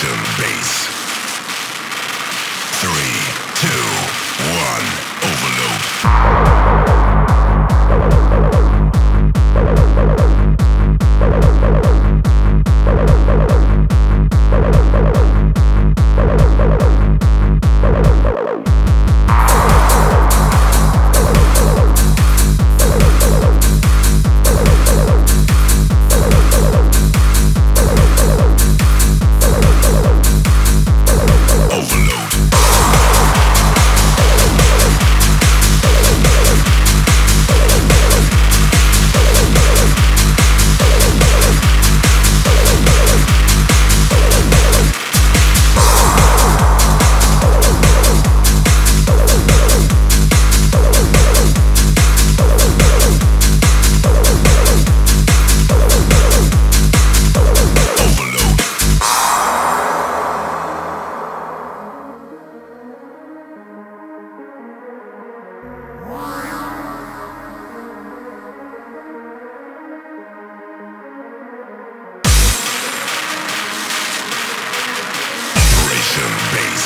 Session Bass. To Base.